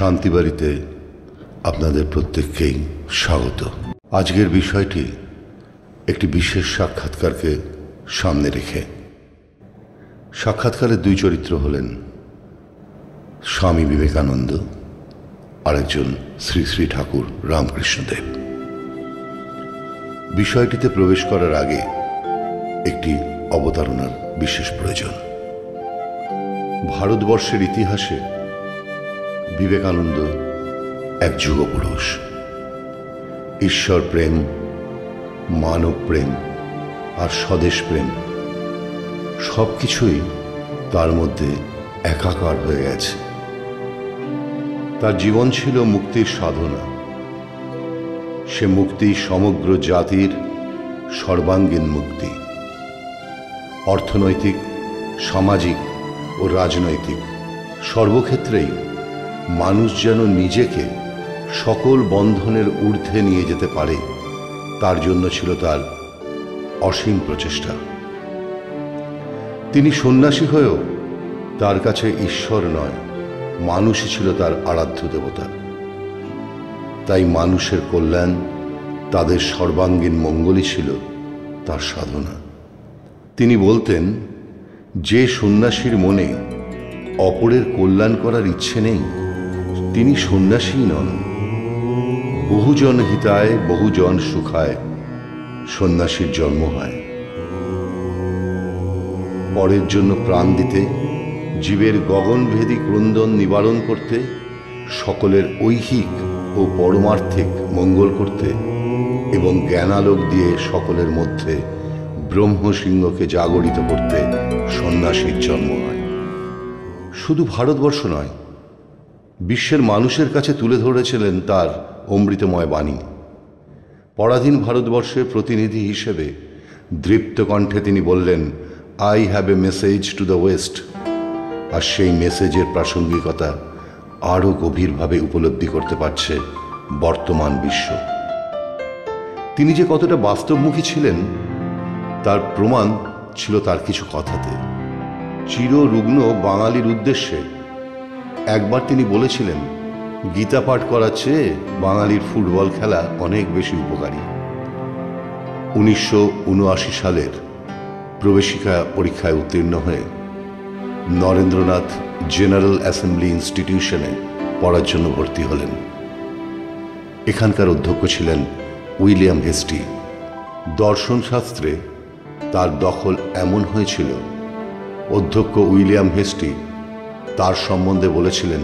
শান্তিবাড়িতে আপনাদের প্রত্যেককেই স্বাগত। আজকের বিষয়টি একটি বিশেষ সাক্ষাৎকারকে সামনে রেখে। সাক্ষাৎকারের দুই চরিত্র হলেন স্বামী বিবেকানন্দ, আরেকজন শ্রী শ্রী ঠাকুর রামকৃষ্ণদেব। বিষয়টিতে প্রবেশ করার আগে একটি অবতারণার বিশেষ প্রয়োজন। ভারতবর্ষের ইতিহাসে বিবেকানন্দ এক যুগপুরুষ ঈশ্বর প্রেম মানব প্রেম আর স্বদেশ প্রেম সব কিছুই তার মধ্যে একাকার হয়ে গেছে। তার জীবন ছিল মুক্তির সাধনা। সে মুক্তি সমগ্র জাতির সর্বাঙ্গীন মুক্তি। অর্থনৈতিক, সামাজিক ও রাজনৈতিক সর্বক্ষেত্রেই মানুষ যেন নিজেকে সকল বন্ধনের ঊর্ধ্বে নিয়ে যেতে পারে, তার জন্য ছিল তার অসীম প্রচেষ্টা। তিনি সন্ন্যাসী হয়েও তার কাছে ঈশ্বর নয়, মানুষই ছিল তার আরাধ্য দেবতা। তাই মানুষের কল্যাণ, তাদের সর্বাঙ্গীন মঙ্গলই ছিল তার সাধনা। তিনি বলতেন, যে সন্ন্যাসীর মনে অপরের কল্যাণ করার ইচ্ছে নেই তিনি সন্ন্যাসী নন। বহুজন হিতায়, বহুজন সুখায় সন্ন্যাসীর জন্ম হয়। পরের জন্য প্রাণ দিতে, জীবের গগনভেদী ক্রন্দন নিবারণ করতে, সকলের ঐহিক ও পরমার্থিক মঙ্গল করতে এবং জ্ঞানালোক দিয়ে সকলের মধ্যে ব্রহ্মসিংহকে জাগরিত করতে সন্ন্যাসীর জন্ম হয়। শুধু ভারতবর্ষ নয় বিশ্বের মানুষের কাছে তুলে ধরেছিলেন তার অমৃতময় বাণী। পরাধীন ভারতবর্ষের প্রতিনিধি হিসেবে দৃপ্ত কণ্ঠে তিনি বললেন I have a message to the West আর সেই মেসেজের প্রাসঙ্গিকতা আরও গভীরভাবে উপলব্ধি করতে পারছে বর্তমান বিশ্ব। তিনি যে কতটা বাস্তবমুখী ছিলেন, তার প্রমাণ ছিল তার কিছু কথাতে। চিররুগ্ন বাঙালির উদ্দেশ্যে একবার তিনি বলেছিলেন, গীতা পাঠ করার চেয়ে বাঙালির ফুটবল খেলা অনেক বেশি উপকারী। উনিশশো উনআশি সালের প্রবেশিকা পরীক্ষায় উত্তীর্ণ হয়ে নরেন্দ্রনাথ জেনারেল অ্যাসেম্বলি ইনস্টিটিউশনে পড়ার জন্য ভর্তি হলেন। এখানকার অধ্যক্ষ ছিলেন উইলিয়াম হেস্টি। দর্শনশাস্ত্রে তার দখল এমন হয়েছিল, অধ্যক্ষ উইলিয়াম হেস্টি তার সম্বন্ধে বলেছিলেন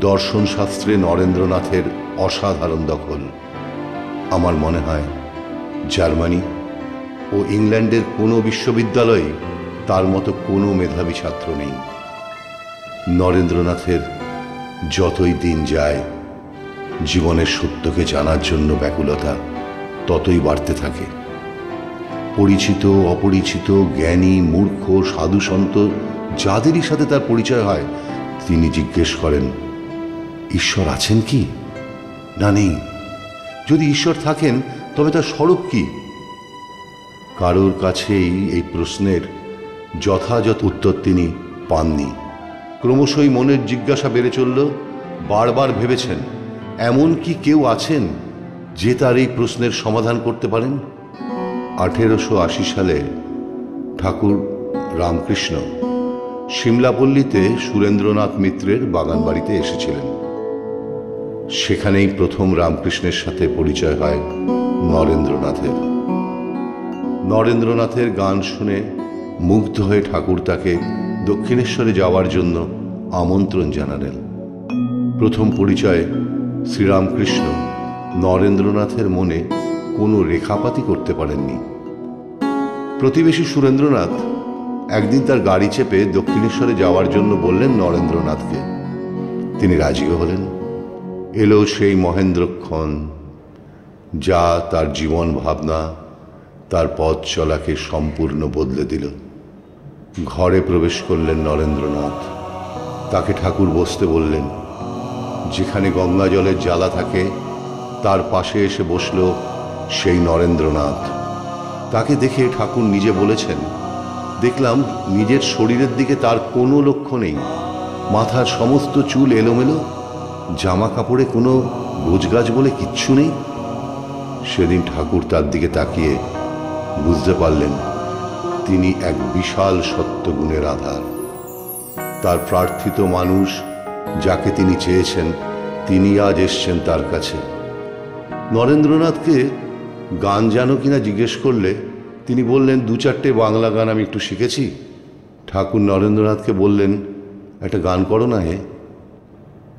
দর্শনশাস্ত্রে নরেন্দ্রনাথের অসাধারণ দখল। আমার মনে হয়, জার্মানি ও ইংল্যান্ডের কোনো বিশ্ববিদ্যালয়ে তার মতো কোনো মেধাবী ছাত্র নেই। নরেন্দ্রনাথের যতই দিন যায়, জীবনের সত্যকে জানার জন্য ব্যাকুলতা ততই বাড়তে থাকে। পরিচিত, অপরিচিত, জ্ঞানী, মূর্খ সাধু সন্ত যাদেরই সাথে তার পরিচয় হয়, তিনি জিজ্ঞেস করেন, ঈশ্বর আছেন কি? না, নেই। যদি ঈশ্বর থাকেন, তবে তার স্বরূপ কি? কারোর কাছেই এই প্রশ্নের যথাযথ উত্তর তিনি পাননি। ক্রমশই মনের জিজ্ঞাসা বেড়ে চলল, বারবার ভেবেছেন, এমন কি কেউ আছেন যে তার এই প্রশ্নের সমাধান করতে পারেন? আঠেরোশো আশি সালে ঠাকুর রামকৃষ্ণ সিমলাপল্লীতে সুরেন্দ্রনাথ মিত্রের বাগান বাড়িতে এসেছিলেন। সেখানেই প্রথম রামকৃষ্ণের সাথে পরিচয় হয় নরেন্দ্রনাথের। নরেন্দ্রনাথের গান শুনে মুগ্ধ হয়ে ঠাকুর তাকে দক্ষিণেশ্বরে যাওয়ার জন্য আমন্ত্রণ জানালেন। প্রথম পরিচয়ে শ্রীরামকৃষ্ণ নরেন্দ্রনাথের মনে কোনো রেখাপাতি করতে পারেননি। প্রতিবেশী সুরেন্দ্রনাথ একদিন তার গাড়ি চেপে দক্ষিণেশ্বরে যাওয়ার জন্য বললেন নরেন্দ্রনাথকে। তিনি রাজিও হলেন। এলো সেই মহেন্দ্রক্ষণ। যা তার জীবন ভাবনা, তার পথ চলাকে সম্পূর্ণ বদলে দিল। ঘরে প্রবেশ করলেন নরেন্দ্রনাথ। তাকে ঠাকুর বসতে বললেন, যেখানে গঙ্গা জলের জ্বালা থাকে, তার পাশে এসে বসল সেই নরেন্দ্রনাথ। তাকে দেখে ঠাকুর নিজে বলেছেন দেখলাম নিজের শরীরের দিকে তার কোনো লক্ষ্য নেই। মাথার সমস্ত চুল এলোমেলো জামা কাপড়ে কোনো গোজগাছ বলে কিচ্ছু নেই। সেদিন ঠাকুর তার দিকে তাকিয়ে বুঝতে পারলেন, তিনি এক বিশাল সত্যগুণের আধার। তার প্রার্থিত মানুষ যাকে তিনি চেয়েছেন, তিনি আজ এসছেন তার কাছে। নরেন্দ্রনাথকে গান জানো কিনা জিজ্ঞেস করলে তিনি বললেন, দু চারটে বাংলা গান আমি একটু শিখেছি। ঠাকুর নরেন্দ্রনাথকে বললেন, একটা গান করো না হে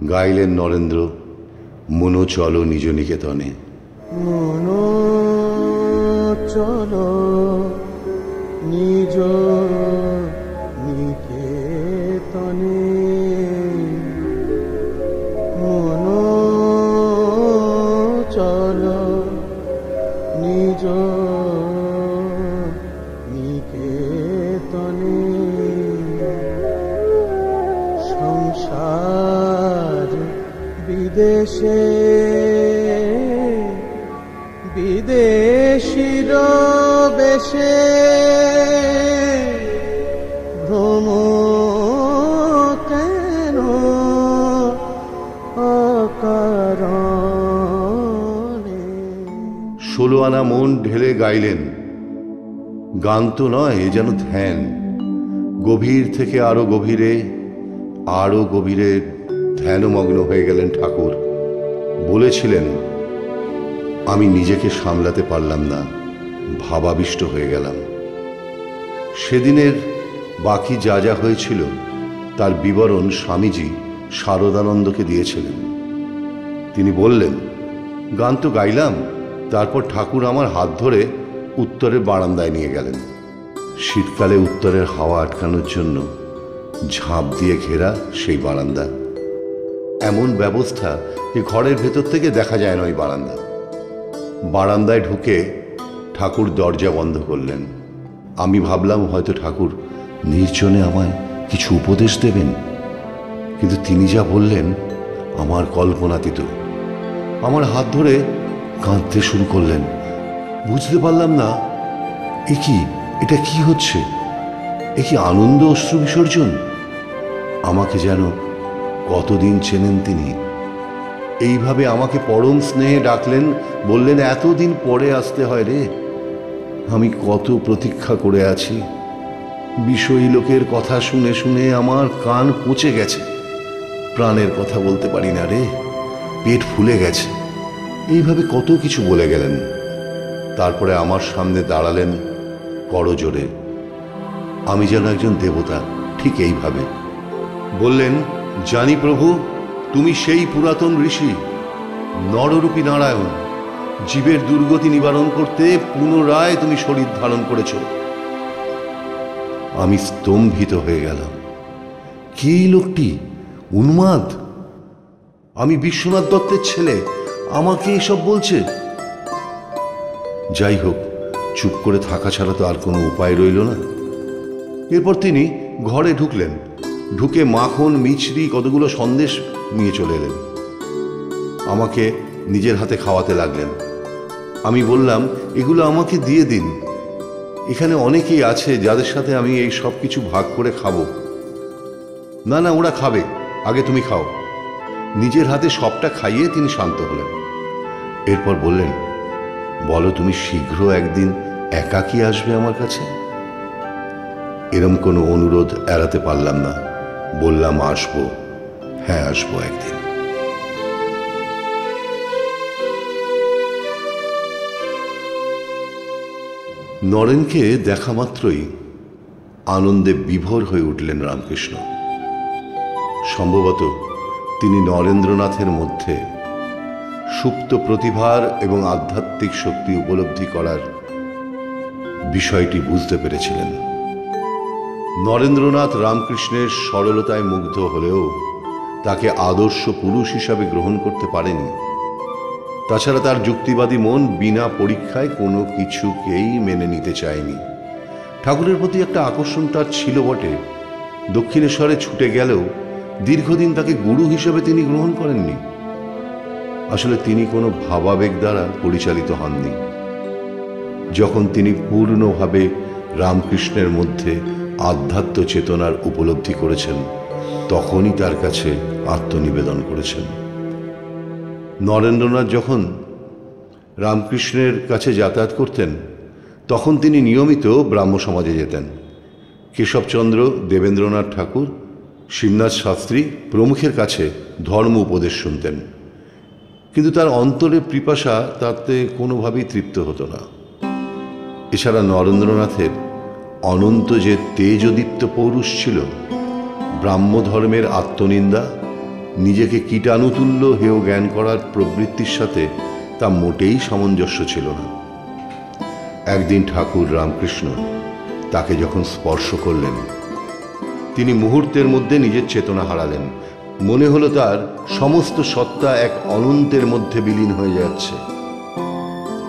গাইলেন নরেন্দ্র, মনো চলো নিজ নিকেতনে। মনো চলো নিজ গান তো নয় যেন ধ্যান। গভীর থেকে আরও গভীরে আরও গভীরে ধ্যানমগ্ন হয়ে গেলেন ঠাকুর। বলেছিলেন, আমি নিজেকে সামলাতে পারলাম না, ভাবাবিষ্ট হয়ে গেলাম। সেদিনের বাকি যা যা হয়েছিল, তার বিবরণ স্বামীজি শারদানন্দকে দিয়েছিলেন। তিনি বললেন, গান তো গাইলাম, তারপর ঠাকুর আমার হাত ধরে উত্তরের বারান্দায় নিয়ে গেলেন। শীতকালে উত্তরের হাওয়া আটকানোর জন্য ঝাঁপ দিয়ে ঘেরা সেই বারান্দা। এমন ব্যবস্থা যে ঘরের ভেতর থেকে দেখা যায় না ওই বারান্দা। বারান্দায় ঢুকে ঠাকুর দরজা বন্ধ করলেন। আমি ভাবলাম, হয়তো ঠাকুর নির্জনে আমায় কিছু উপদেশ দেবেন। কিন্তু তিনি যা বললেন, আমার কল্পনাতীত। আমার হাত ধরে কাঁদতে শুরু করলেন। বুঝতে পারলাম না। এ কি? এটা কি হচ্ছে? এ কি আনন্দ অশ্রু বিসর্জন? আমাকে যেন কতদিন চেনেন তিনি। এইভাবে আমাকে পরম স্নেহে ডাকলেন, বললেন, এতদিন পরে আসতে হয় রে। আমি কত প্রতীক্ষা করে আছি। বিষয়ী লোকের কথা শুনে শুনে আমার কান পচে গেছে। প্রাণের কথা বলতে পারি না রে। পেট ফুলে গেছে। এইভাবে কত কিছু বলে গেলেন। তারপরে আমার সামনে দাঁড়ালেন করজোরে আমি যেন একজন দেবতা, ঠিক এইভাবে। বললেন, জানি প্রভু, তুমি সেই পুরাতন ঋষি, নররূপী নারায়ণ, জীবের দুর্গতি নিবারণ করতে পুনরায় তুমি শরীর ধারণ করেছ। আমি স্তম্ভিত হয়ে গেলাম। কি লোকটি? উন্মাদ? আমি বিশ্বনাথ দত্তের ছেলে, আমাকে এসব বলছে? যাই হোক, চুপ করে থাকা ছাড়া তো আর কোনো উপায় রইল না। এরপর তিনি ঘরে ঢুকলেন। ঢুকে মাখন, মিছরি, কতগুলো সন্দেশ নিয়ে চলে এলেন। আমাকে নিজের হাতে খাওয়াতে লাগলেন। আমি বললাম, এগুলো আমাকে দিয়ে দিন। এখানে অনেকেই আছে যাদের সাথে আমি এই সব কিছু ভাগ করে খাব। না না, ওরা খাবে। আগে তুমি খাও। নিজের হাতে সবটা খাইয়ে তিনি শান্ত হলেন। এরপর বললেন বলো তুমি শীঘ্র একদিন একাকী আসবে আমার কাছে? এরম কোনো অনুরোধ এড়াতে পারলাম না। বললাম, আসব। হ্যাঁ আসব একদিন। নরেনকে দেখা মাত্রই আনন্দে বিভোর হয়ে উঠলেন রামকৃষ্ণ। সম্ভবত তিনি নরেন্দ্রনাথের মধ্যে সুপ্ত প্রতিভার এবং আধ্যাত্মিক শক্তি উপলব্ধি করার বিষয়টি বুঝতে পেরেছিলেন। নরেন্দ্রনাথ রামকৃষ্ণের সরলতায় মুগ্ধ হলেও তাকে আদর্শ পুরুষ হিসাবে গ্রহণ করতে পারেনি। তাছাড়া তার যুক্তিবাদী মন বিনা পরীক্ষায় কোনো কিছুকেই মেনে নিতে চায়নি। ঠাকুরের প্রতি একটা আকর্ষণ তার ছিল বটে। দক্ষিণেশ্বরে ছুটে গেলেও দীর্ঘদিন তাকে গুরু হিসেবে তিনি গ্রহণ করেননি। আসলে তিনি কোনো ভাবাবেগ দ্বারা পরিচালিত হননি। যখন তিনি পূর্ণভাবে রামকৃষ্ণের মধ্যে আধ্যাত্ম চেতনার উপলব্ধি করেছেন, তখনই তার কাছে আত্মনিবেদন করেছেন। নরেন্দ্রনাথ যখন রামকৃষ্ণের কাছে যাতায়াত করতেন, তখন তিনি নিয়মিত ব্রাহ্ম সমাজে যেতেন। কেশবচন্দ্র দেবেন্দ্রনাথ ঠাকুর, শিবনাথ শাস্ত্রী প্রমুখের কাছে ধর্ম উপদেশ শুনতেন। কিন্তু তার অন্তরে পিপাসা তাতে কোনোভাবেই তৃপ্ত হতো না। এছাড়া নরেন্দ্রনাথের অনন্ত যে তেজদীপ্ত পৌরুষ ছিল ব্রাহ্ম ধর্মের আত্মনিন্দা, নিজেকে কীটাণুতুল্য হেয় জ্ঞান করার প্রবৃত্তির সাথে তা মোটেই সামঞ্জস্য ছিল না। একদিন ঠাকুর রামকৃষ্ণ তাকে যখন স্পর্শ করলেন, তিনি মুহূর্তের মধ্যে নিজের চেতনা হারালেন। মনে হলো তার সমস্ত সত্তা এক অনন্তের মধ্যে বিলীন হয়ে যাচ্ছে।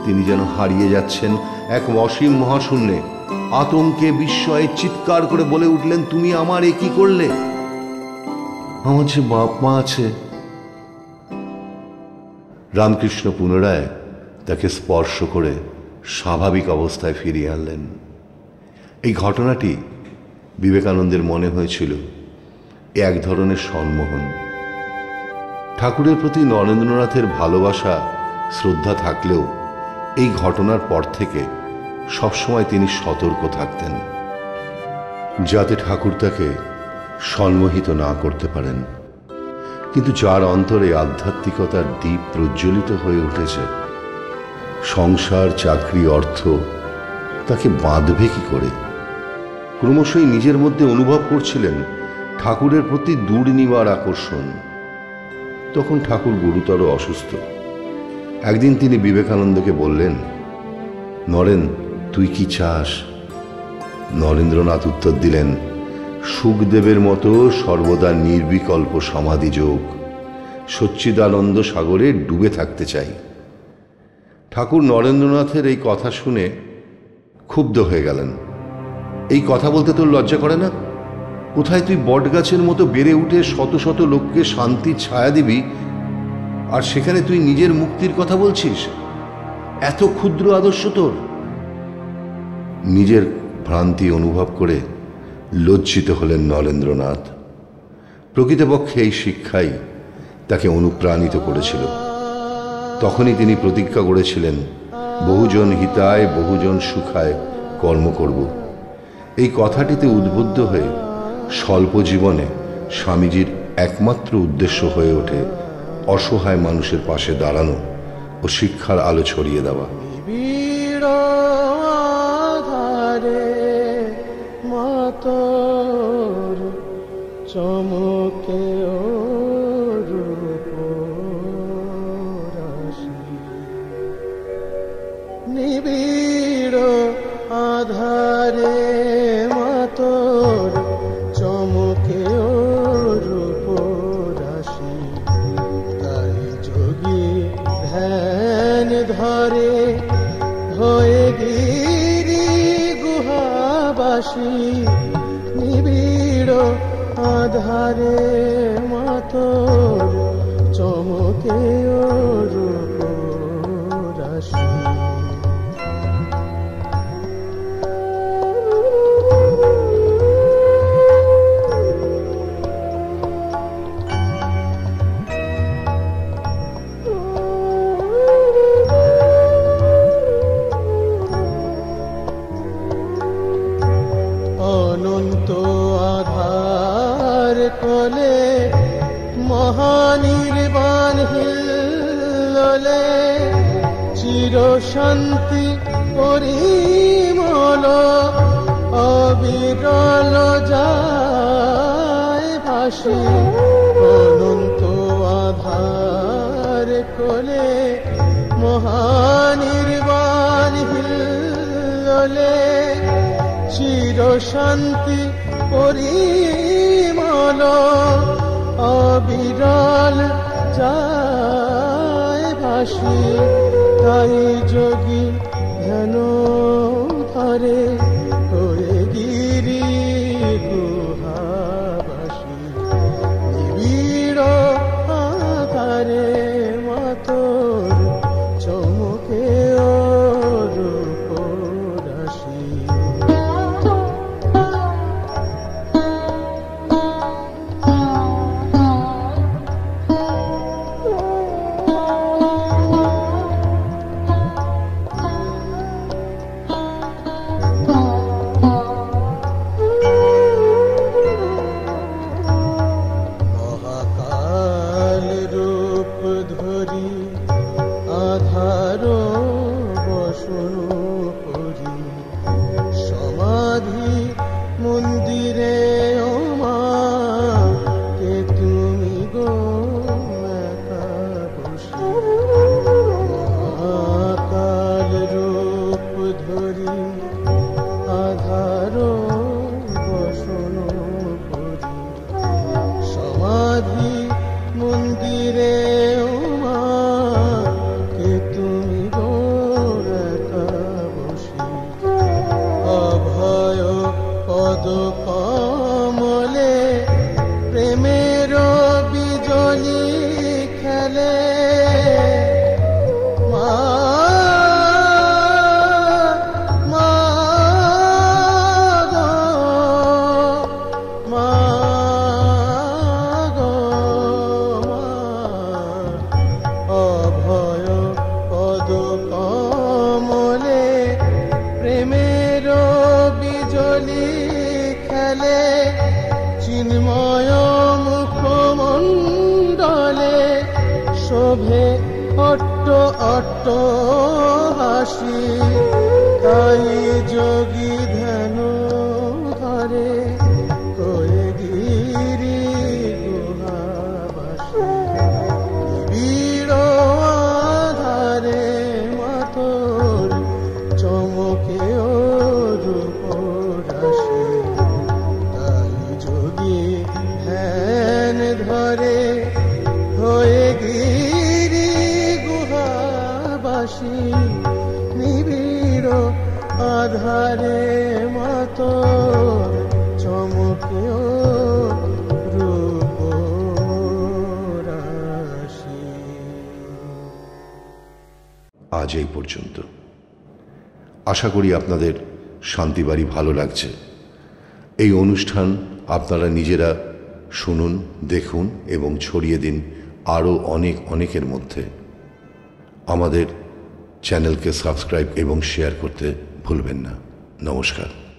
তিনি যেন হারিয়ে যাচ্ছেন এক অসীম মহাশূন্যে। আতঙ্কে, বিস্ময়ে চিৎকার করে বলে উঠলেন, তুমি আমার এ কি করলে? আমার যে বাপ মা আছে। রামকৃষ্ণ পুনরায় তাকে স্পর্শ করে স্বাভাবিক অবস্থায় ফিরিয়ে আনলেন। এই ঘটনাটি বিবেকানন্দের মনে হয়েছিল এক ধরনের সম্মোহন। ঠাকুরের প্রতি নরেন্দ্রনাথের ভালোবাসা, শ্রদ্ধা থাকলেও এই ঘটনার পর থেকে সবসময় তিনি সতর্ক থাকতেন, যাতে ঠাকুর তাকে সম্মোহিত না করতে পারেন। কিন্তু যার অন্তরে আধ্যাত্মিকতার দ্বীপ প্রজ্বলিত হয়ে উঠেছে, সংসার, চাকরি, অর্থ, তাকে বাঁধবে কি করে? ক্রমশই নিজের মধ্যে অনুভব করছিলেন ঠাকুরের প্রতি দূর নিবার আকর্ষণ। তখন ঠাকুর গুরুতর অসুস্থ। একদিন তিনি বিবেকানন্দকে বললেন, নরেন, তুই কি চাস? নরেন্দ্রনাথ উত্তর দিলেন, সুখদেবের মতো সর্বদা নির্বিকল্প সমাধি যোগ। সচ্চিদানন্দ সাগরে ডুবে থাকতে চাই। ঠাকুর নরেন্দ্রনাথের এই কথা শুনে ক্ষুব্ধ হয়ে গেলেন। এই কথা বলতে তোর লজ্জা করে না? কোথায় তুই বটগাছের মতো বেড়ে উঠে শত শত লোককে শান্তির ছায়া দিবি? আর সেখানে তুই নিজের মুক্তির কথা বলছিস? এত ক্ষুদ্র আদর্শ তোর। নিজের ভ্রান্তি অনুভব করে লজ্জিত হলেন নরেন্দ্রনাথ প্রকৃতপক্ষে এই শিক্ষাই তাকে অনুপ্রাণিত করেছিল। তখনই তিনি প্রতিজ্ঞা করেছিলেন, বহুজন হিতায়, বহুজন সুখায় কর্ম করব। এই কথাটিতে উদ্বুদ্ধ হয়ে স্বল্প জীবনে স্বামীজির একমাত্র উদ্দেশ্য হয়ে ওঠে অসহায় মানুষের পাশে দাঁড়ানো ও শিক্ষার আলো ছড়িয়ে দেওয়া। নিবিড় আধারে মাতর চমকে নিবিড় আধারে শান্তি পরিমল অবিরল যায় ভাসি তাই যোগী ধ্যান ধরে। তাই আধারে মাতর চমকে রূপ আজ এই পর্যন্ত। আশা করি আপনাদের শান্তিবাড়ি ভালো লাগছে। এই অনুষ্ঠান আপনারা নিজেরা শুনুন, দেখুন এবং ছড়িয়ে দিন আরও অনেক অনেকের মধ্যে। আমাদের চ্যানেলকে সাবস্ক্রাইব এবং শেয়ার করতে ভুলবেন না। নমস্কার।